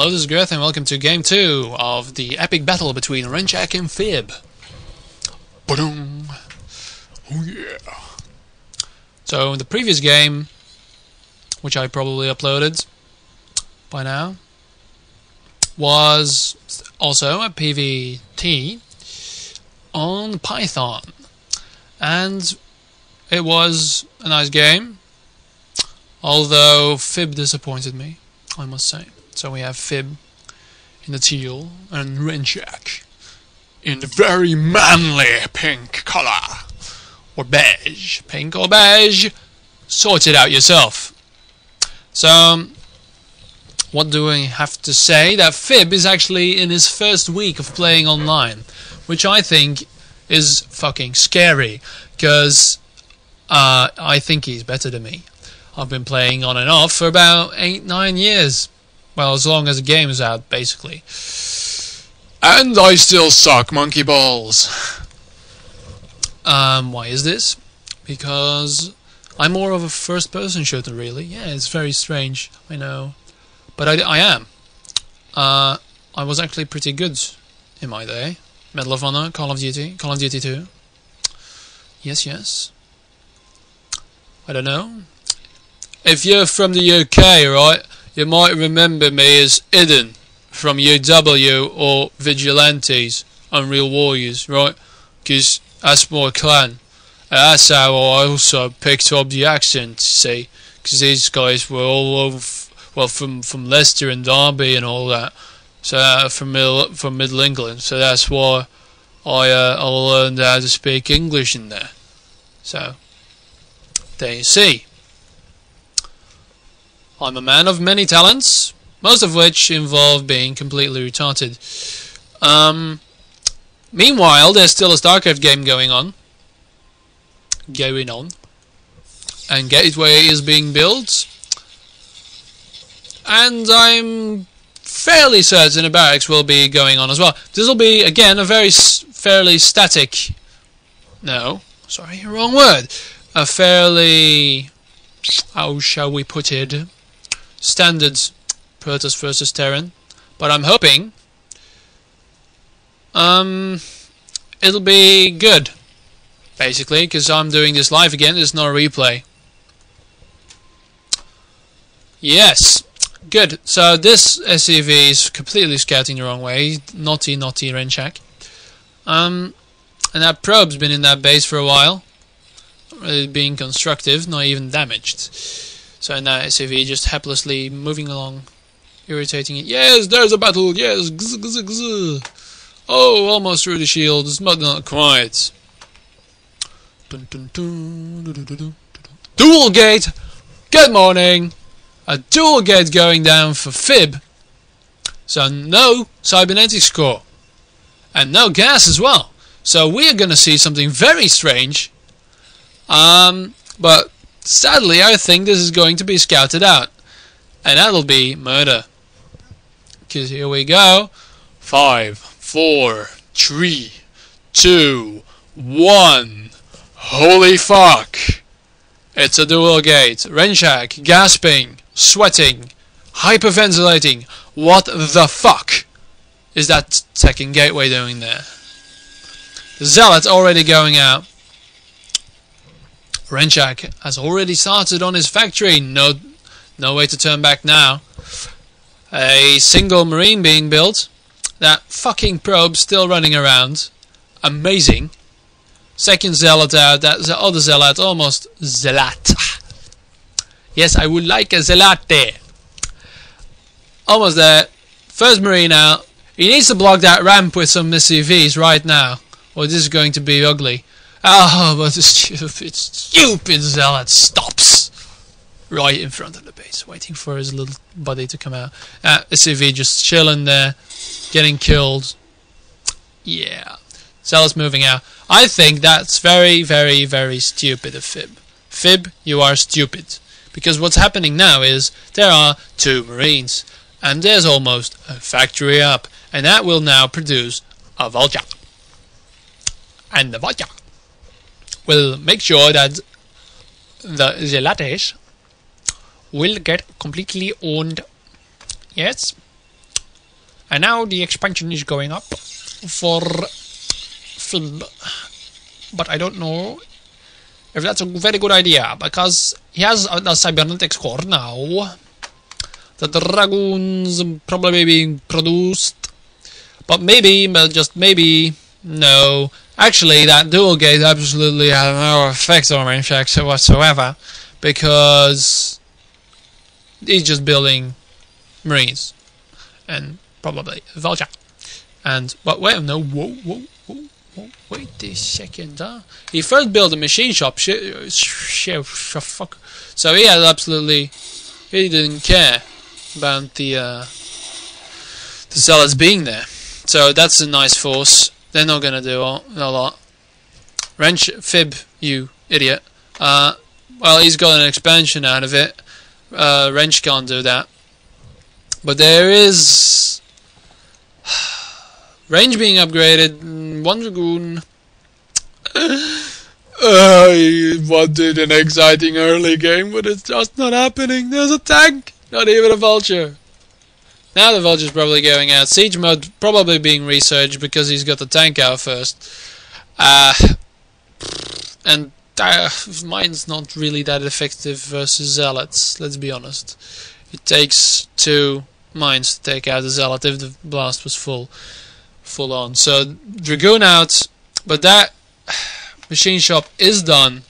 Hello, this is Greth, and welcome to Game 2 of the epic battle between Renchak and Fib. Ba-dum. Oh yeah. So, in the previous game, which I probably uploaded by now, was also a PVT on Python. And it was a nice game, although Fib disappointed me, I must say. So we have Fib in the teal and Renchak in the very manly pink colour. Or beige. Pink or beige. Sort it out yourself. So, what do we have to say? That Fib is actually in his first week of playing online. Which I think is fucking scary. Because uh, I think he's better than me. I've been playing on and off for about 8 9 years. Well, as long as the game is out, basically. And I still suck monkey balls. Um, why is this? Because I'm more of a first person shooter, really. Yeah, it's very strange, I know. But I, I am. Uh, I was actually pretty good in my day. Medal of Honor, Call of Duty, Call of Duty 2. Yes, yes. I don't know. If you're from the UK, right, you might remember me as Iden from UW or Vigilantes, Unreal Warriors, right? Because that's my clan. And that's how I also picked up the accent, see? Because these guys were all over, well, from, from Leicester and Derby and all that. So, uh, from, middle, from Middle England. So that's why I, uh, I learned how to speak English in there. So, there you see. I'm a man of many talents, most of which involve being completely retarded. Um, meanwhile, there's still a StarCraft game going on. Going on. And Gateway is being built. And I'm fairly certain a barracks will be going on as well. This will be, again, a very fairly static... No, sorry, wrong word. A fairly... How shall we put it? Standard Protoss versus Terran, but I'm hoping um, it'll be good, basically, because I'm doing this live again, it's not a replay. Yes, good. So this SCV is completely scouting the wrong way, naughty, naughty Renchak. Um, and that probe's been in that base for a while, really being constructive, not even damaged. So now SCV just helplessly moving along, irritating it. Yes, there's a battle. Yes, gz, gz, gz. Oh, almost through the shields, but not quite. Dun, dun, dun, dual gate. Good morning. A dual gate going down for Fib. So no cybernetic core, and no gas as well. So we're gonna see something very strange. Um, but Sadly, I think this is going to be scouted out. And that'll be murder. Because here we go. Five, four, three, two, one. Holy fuck. It's a dual gate. Renchak, gasping, sweating, hyperventilating. What the fuck is that second gateway doing there? Zealot already going out. Renchak has already started on his factory. No, no way to turn back now. A single marine being built. That fucking probe still running around. Amazing. Second zealot out. That the other zealot almost zealot. Yes, I would like a zealot there. Almost there. First marine out. He needs to block that ramp with some SCVs right now, or this is going to be ugly. Oh, but the stupid, stupid zealot stops right in front of the base, waiting for his little buddy to come out. Uh, SCV just chilling there, getting killed. Yeah. Zealot's moving out. I think that's very, very, very stupid of Fib. Fib, you are stupid. Because what's happening now is there are two Marines, and there's almost a factory up, and that will now produce a Vulture. And the Vulture will make sure that the Zealots will get completely owned. Yes, And now the expansion is going up for Fib. But I don't know if that's a very good idea because he has a cybernetics core now. The dragoons probably being produced. But maybe, but just maybe, no. Actually, that dual gate absolutely has no effect on range whatsoever because he's just building marines and probably vulture. And but wait, no, whoa, whoa, whoa, wait a second. Huh? He first built a machine shop. Shit, shit, fuck. So he had absolutely, he didn't care about the uh, the zealots being there. So that's a nice force. They're not gonna do a, lot. Wrench, fib, you idiot. Uh, well, he's got an expansion out of it. Uh, Wrench can't do that. But there is range being upgraded. One dragoon. I wanted an exciting early game, but it's just not happening. There's a tank, not even a vulture. Now the vulture's probably going out. Siege mode probably being researched because he's got the tank out first. Uh, and uh, mine's not really that effective versus zealots. Let's be honest. It takes two mines to take out the zealot if the blast was full, full on. So dragoon out, but that machine shop is done.